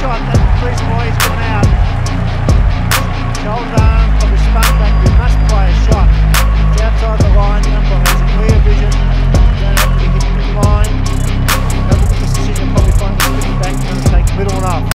shot that Chris Boy's gone out.